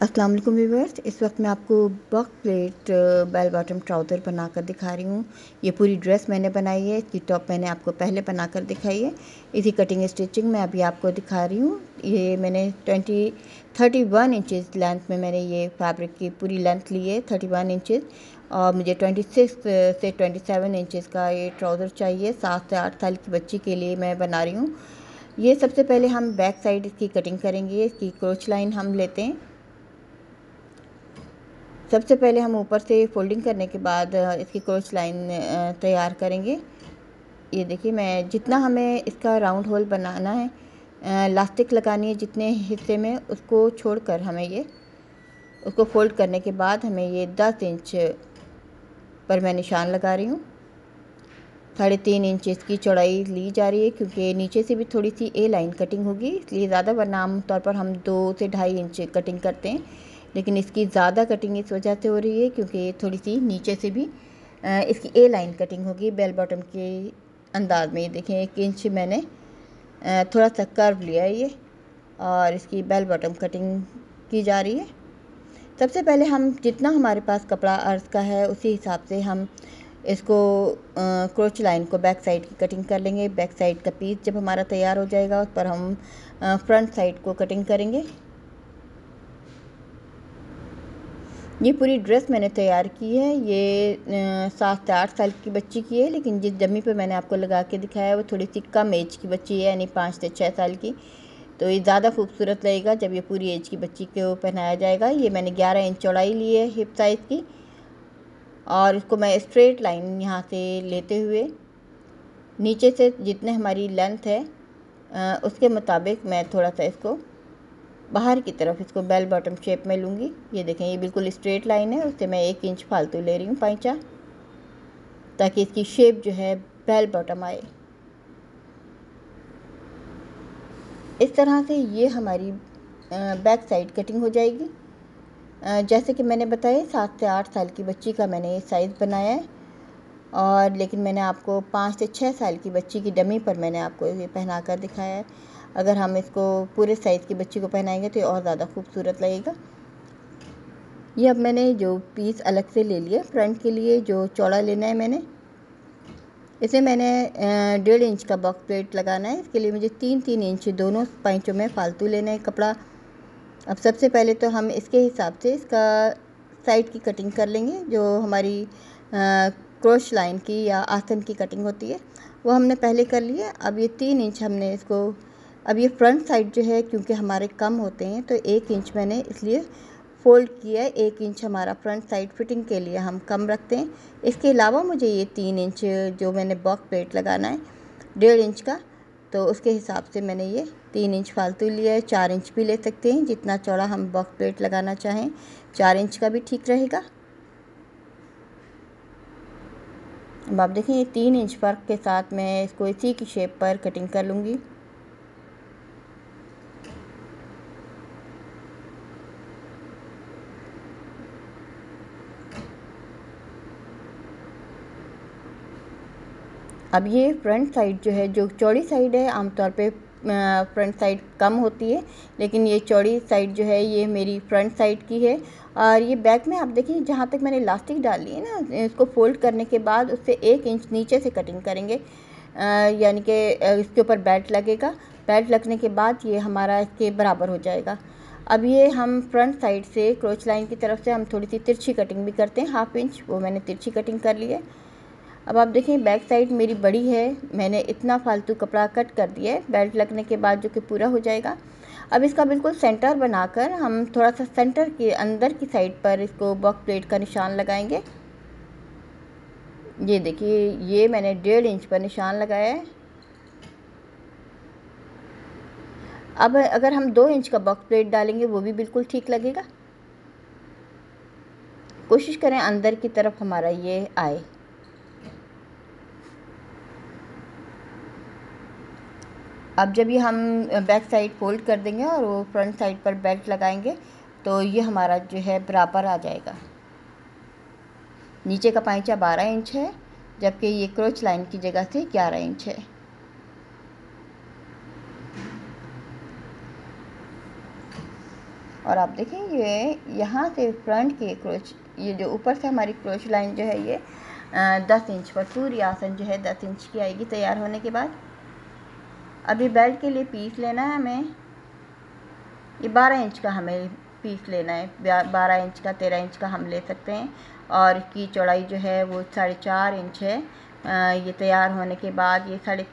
अस्सलाम वालेकुम व्यूवर्स इस वक्त मैं आपको back pleat bell bottom trouser बनाकर दिखा रही हूँ। ये पूरी ड्रेस मैंने बनाई है, इसकी टॉप मैंने आपको पहले बनाकर दिखाई है। इसी कटिंग स्टिचिंग मैं अभी आपको दिखा रही हूँ। ये मैंने twenty thirty one inches length में मैंने ये फैब्रिक की पूरी लेंथ ली है थर्टी वन इंचज़ और मुझे ट्वेंटी सिक्स से ट्वेंटी सेवन इंचज़ का ये ट्राउज़र चाहिए, सात से आठ साल की बच्ची के लिए मैं बना रही हूँ। ये सबसे पहले हम बैक साइड इसकी कटिंग करेंगे, इसकी क्रोच लाइन हम लेते हैं। सबसे पहले हम ऊपर से फोल्डिंग करने के बाद इसकी क्रोच लाइन तैयार करेंगे। ये देखिए, मैं जितना हमें इसका राउंड होल बनाना है लास्टिक लगानी है जितने हिस्से में, उसको छोड़कर हमें ये, उसको फोल्ड करने के बाद हमें ये दस इंच पर मैं निशान लगा रही हूँ। साढ़े तीन इंच इसकी चौड़ाई ली जा रही है, क्योंकि नीचे से भी थोड़ी सी ए लाइन कटिंग होगी, इसलिए ज़्यादा वरना आमतौर पर हम दो से ढाई इंच कटिंग करते हैं। लेकिन इसकी ज़्यादा कटिंग इस वजह से हो रही है क्योंकि थोड़ी सी नीचे से भी इसकी ए लाइन कटिंग होगी बेल बॉटम के अंदाज में। ये देखें, एक इंच मैंने थोड़ा सा कर्व लिया है ये और इसकी बेल बॉटम कटिंग की जा रही है। सबसे पहले हम जितना हमारे पास कपड़ा अर्ज़ का है, उसी हिसाब से हम इसको क्रोच लाइन को बैक साइड की कटिंग कर लेंगे। बैक साइड का पीस जब हमारा तैयार हो जाएगा उस पर हम फ्रंट साइड को कटिंग करेंगे। ये पूरी ड्रेस मैंने तैयार की है। ये सात से आठ साल की बच्ची की है, लेकिन जिस जमी पे मैंने आपको लगा के दिखाया है वो थोड़ी सी कम एज की बच्ची है, यानी पाँच से छः साल की। तो ये ज़्यादा खूबसूरत लगेगा जब ये पूरी एज की बच्ची को पहनाया जाएगा। ये मैंने ग्यारह इंच चौड़ाई ली है हिप साइज़ की। और इसको मैं स्ट्रेट लाइन यहाँ से लेते हुए, नीचे से जितने हमारी लेंथ है उसके मुताबिक मैं थोड़ा सा इसको बाहर की तरफ़ इसको बेल बॉटम शेप में लूँगी। ये देखें, ये बिल्कुल स्ट्रेट लाइन है, उससे मैं एक इंच फालतू ले रही हूँ पैंचा ताकि इसकी शेप जो है बेल बॉटम आए। इस तरह से ये हमारी बैक साइड कटिंग हो जाएगी। जैसे कि मैंने बताया, सात से आठ साल की बच्ची का मैंने ये साइज़ बनाया है, और लेकिन मैंने आपको पाँच से छः साल की बच्ची की डमी पर मैंने आपको ये पहना कर दिखाया है। अगर हम इसको पूरे साइज़ की बच्ची को पहनाएँगे तो ये और ज़्यादा खूबसूरत लगेगा। ये अब मैंने जो पीस अलग से ले लिया फ्रंट के लिए जो चौड़ा लेना है मैंने। इसे मैंने डेढ़ इंच का बॉक्स प्लेट लगाना है। इसके लिए मुझे तीन तीन इंच दोनों पैंचों में फालतू लेना है कपड़ा। अब सबसे पहले तो हम इसके हिसाब से इसका साइड की कटिंग कर लेंगे, जो हमारी क्रोश लाइन की या आसन की कटिंग होती है। वो हमने पहले कर लिया अब ये तीन इंच हमने इसको अब ये फ्रंट साइड जो है, क्योंकि हमारे कम होते हैं तो एक इंच मैंने इसलिए फ़ोल्ड किया है। एक इंच हमारा फ्रंट साइड फिटिंग के लिए हम कम रखते हैं। इसके अलावा मुझे ये तीन इंच जो मैंने बॉक प्लेट लगाना है, डेढ़ इंच का तो उसके हिसाब से मैंने ये तीन इंच फालतू लिया है। चार इंच भी ले सकते हैं, जितना चौड़ा हम बॉक प्लेट लगाना चाहें। चार इंच का भी ठीक रहेगा। अब आप देखें, ये तीन इंच फ़र्क के साथ मैं इसको इसी की शेप पर कटिंग कर लूँगी। अब ये फ्रंट साइड जो है, जो चौड़ी साइड है, आमतौर पे फ्रंट साइड कम होती है, लेकिन ये चौड़ी साइड जो है, ये मेरी फ्रंट साइड की है। और ये बैक में आप देखिए, जहाँ तक मैंने इलास्टिक डाली है ना, इसको फोल्ड करने के बाद उससे एक इंच नीचे से कटिंग करेंगे। यानी कि इसके ऊपर बेल्ट लगेगा। बेल्ट लगने के बाद ये हमारा इसके बराबर हो जाएगा। अब ये हम फ्रंट साइड से क्रोच लाइन की तरफ़ से हम थोड़ी सी तिरछी कटिंग भी करते हैं हाफ़ इंच वो मैंने तिरछी कटिंग कर ली है। अब आप देखें बैक साइड मेरी बड़ी है। मैंने इतना फालतू कपड़ा कट कर दिया है। बेल्ट लगने के बाद जो कि पूरा हो जाएगा। अब इसका बिल्कुल सेंटर बनाकर हम थोड़ा सा सेंटर के अंदर की साइड पर इसको बॉक्स प्लेट का निशान लगाएँगे। ये देखिए, ये मैंने डेढ़ इंच पर निशान लगाया है। अब अगर हम दो इंच का बॉक्स प्लेट डालेंगे, वो भी बिल्कुल ठीक लगेगा। कोशिश करें अंदर की तरफ़ हमारा ये आए। अब जब ये हम बैक साइड फोल्ड कर देंगे और वो फ्रंट साइड पर बेल्ट लगाएँगे तो ये हमारा जो है बराबर आ जाएगा। नीचे का पैंचा बारह इंच है, जबकि ये क्रोच लाइन की जगह से ग्यारह इंच है। और आप देखें, ये यहाँ से फ्रंट की क्रोच ये जो ऊपर से हमारी क्रोच लाइन जो है ये दस इंच पर, पूरी आसन जो है दस इंच की आएगी तैयार होने के बाद। अभी बेल्ट के लिए पीस लेना है हमें। ये बारह इंच का हमें पीस लेना है। बारह इंच का तेरह इंच का हम ले सकते हैं। और इसकी चौड़ाई जो है वो साढ़े चार इंच है। आ, ये तैयार होने के बाद ये साढ़े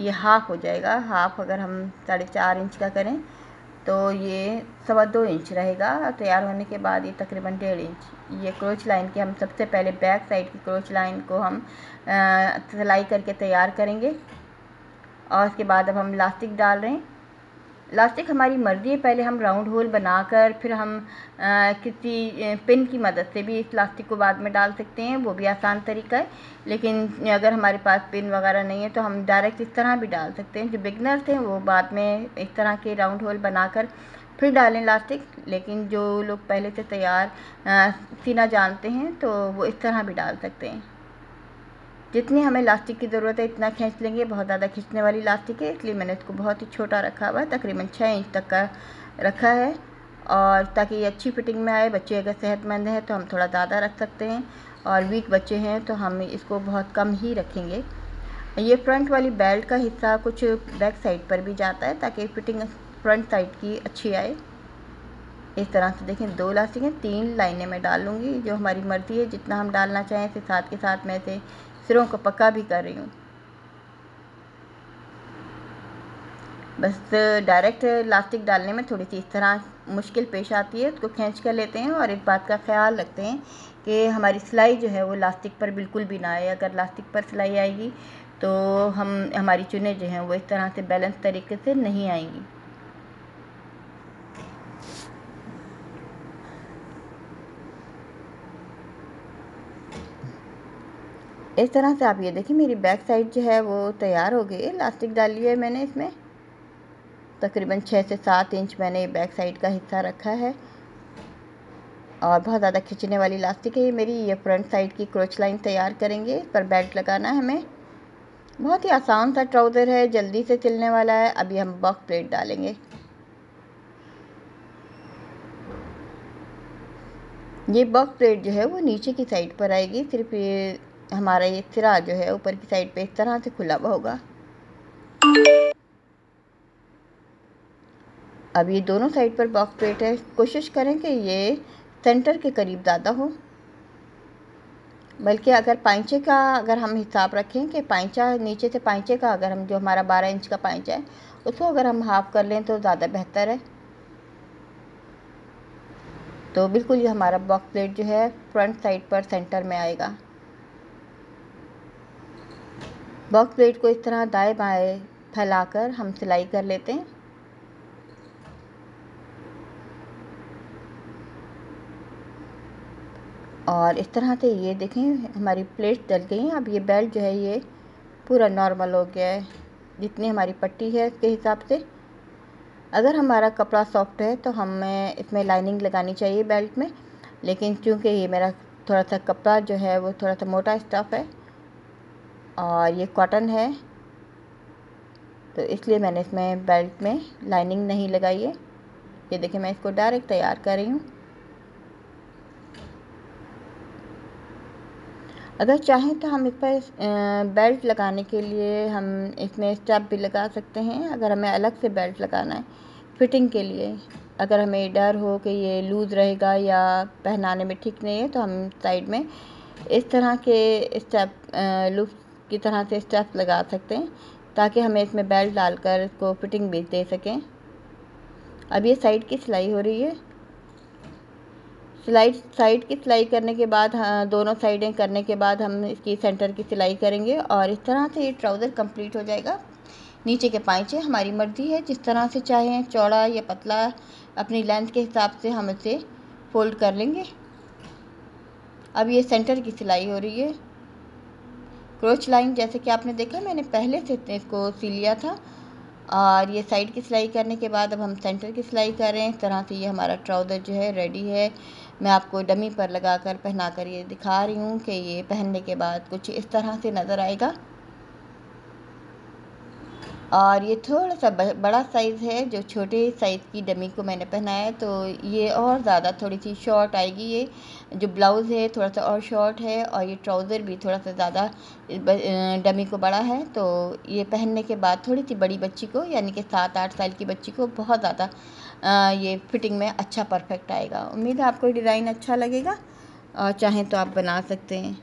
ये हाफ़ हो जाएगा। हाफ़ अगर हम साढ़े चार इंच का करें तो ये सवा दो इंच रहेगा। तैयार होने के बाद ये तकरीबन डेढ़ इंच। ये क्रोच लाइन की हम सबसे पहले बैक साइड की क्रोच लाइन को हम सिलाई करके तैयार करेंगे। और उसके बाद अब हम लास्टिक डाल रहे हैं। लास्टिक हमारी मर्ज़ी है पहले हम राउंड होल बनाकर फिर हम आ, किसी पिन की मदद से भी इस लास्टिक को बाद में डाल सकते हैं वो भी आसान तरीका है। लेकिन अगर हमारे पास पिन वगैरह नहीं है तो हम डायरेक्ट इस तरह भी डाल सकते हैं। जो बिगनर्स हैं वो बाद में इस तरह के राउंड होल बनाकर फिर डालें लास्टिक लेकिन जो लोग पहले से तैयार सीना जानते हैं तो वो इस तरह भी डाल सकते हैं। जितनी हमें लास्टिक की ज़रूरत है, इतना खींच लेंगे। बहुत ज़्यादा खींचने वाली लास्टिक है। इसलिए मैंने इसको बहुत ही छोटा रखा हुआ है। तकरीबन छः इंच तक का रखा है। और ताकि ये अच्छी फिटिंग में आए। बच्चे अगर सेहतमंद हैं तो हम थोड़ा ज़्यादा रख सकते हैं। और वीक बच्चे हैं तो हम इसको बहुत कम ही रखेंगे। ये फ्रंट वाली बेल्ट का हिस्सा कुछ बैक साइड पर भी जाता है, ताकि फिटिंग फ्रंट साइड की अच्छी आए। इस तरह से देखें, दो लास्टिक तीन लाइनें मैं डाल लूँगी। जो हमारी मर्ज़ी है, जितना हम डालना चाहें फिर साथ के साथ मैं इसे सिरों को पक्का भी कर रही हूँ। बस डायरेक्ट लास्टिक डालने में थोड़ी सी इस तरह मुश्किल पेश आती है, उसको खींच कर लेते हैं और इस बात का ख्याल रखते हैं कि हमारी सिलाई जो है वो लास्टिक पर बिल्कुल भी ना आए। अगर लास्टिक पर सिलाई आएगी तो हम, हमारी चुने जो हैं वो इस तरह से बैलेंस तरीके से नहीं आएँगी। इस तरह से आप ये देखिए, मेरी बैक साइड जो है वो तैयार हो गई है। लास्टिक डाली है मैंने इसमें। तकरीबन छः से सात इंच मैंने बैक साइड का हिस्सा रखा है। और बहुत ज़्यादा खिंचने वाली लास्टिक है मेरी। ये फ्रंट साइड की क्रोच लाइन तैयार करेंगे। इस पर बेल्ट लगाना है हमें। बहुत ही आसान सा ट्राउज़र है, जल्दी से सिलने वाला है। अभी हम बॉक्स प्लेट डालेंगे। ये बॉक्स प्लेट जो है वो नीचे की साइड पर आएगी। सिर्फ़ ये हमारा ये सिरा जो है ऊपर की साइड पे इस तरह से खुला हुआ होगा। अब ये दोनों साइड पर बॉक्स प्लेट है। कोशिश करें कि ये सेंटर के करीब ज़्यादा हो। बल्कि अगर पाइंचे का अगर हम हिसाब रखें कि पाइंचा नीचे से पाइंचे का अगर हम जो हमारा बारह इंच का पाइंचा है, उसको अगर हम हाफ़ कर लें तो ज़्यादा बेहतर है। तो बिल्कुल ये हमारा बॉक्स प्लेट जो है फ्रंट साइड पर सेंटर में आएगा। बॉक्स प्लेट को इस तरह दाएँ बाएँ फैलाकर हम सिलाई कर लेते हैं। और इस तरह से ये देखें, हमारी प्लेट डल गई हैं। अब ये बेल्ट जो है, ये पूरा नॉर्मल हो गया है, जितनी हमारी पट्टी है उसके हिसाब से। अगर हमारा कपड़ा सॉफ्ट है तो हमें इसमें लाइनिंग लगानी चाहिए बेल्ट में। लेकिन चूँकि ये मेरा थोड़ा सा कपड़ा जो है, वो थोड़ा सा मोटा स्टफ़ है और ये कॉटन है। तो इसलिए मैंने इसमें बेल्ट में लाइनिंग नहीं लगाई है। ये देखिए, मैं इसको डायरेक्ट तैयार कर रही हूँ। अगर चाहें तो हम इस पर बेल्ट लगाने के लिए हम इसमें स्टेप भी लगा सकते हैं, अगर हमें अलग से बेल्ट लगाना है फिटिंग के लिए। अगर हमें डर हो कि ये लूज़ रहेगा या पहनाने में ठीक नहीं है तो हम साइड में इस तरह के स्टेप लूप की तरह से स्टेप लगा सकते हैं, ताकि हमें इसमें बेल्ट डालकर इसको फिटिंग भी दे सकें। अब ये साइड की सिलाई हो रही है। सिलाई, साइड की सिलाई करने के बाद हाँ दोनों साइडें करने के बाद हम इसकी सेंटर की सिलाई करेंगे और इस तरह से ये ट्राउज़र कंप्लीट हो जाएगा। नीचे के पाइचे हमारी मर्ज़ी है, जिस तरह से चाहें, चौड़ा या पतला, अपनी लेंथ के हिसाब से हम इसे फोल्ड कर लेंगे। अब ये सेंटर की सिलाई हो रही है। क्रोच लाइन जैसे कि आपने देखा, मैंने पहले से इसको सी लिया था। और ये साइड की सिलाई करने के बाद अब हम सेंटर की सिलाई कर रहे हैं। इस तरह से ये हमारा ट्राउज़र जो है रेडी है। मैं आपको डमी पर लगा कर पहना कर ये दिखा रही हूँ कि ये पहनने के बाद कुछ इस तरह से नज़र आएगा। और ये थोड़ा सा बड़ा साइज़ है, जो छोटे साइज़ की डमी को मैंने पहनाया है तो ये और ज़्यादा थोड़ी सी शॉर्ट आएगी ये, जो ब्लाउज़ है थोड़ा सा और शॉर्ट है और ये ट्राउज़र भी थोड़ा सा ज़्यादा डमी को बड़ा है तो ये पहनने के बाद थोड़ी सी बड़ी बच्ची को, यानी कि सात आठ साल की बच्ची को बहुत ज़्यादा ये फिटिंग में अच्छा परफेक्ट आएगा। उम्मीद है आपको डिज़ाइन अच्छा लगेगा और चाहें तो आप बना सकते हैं।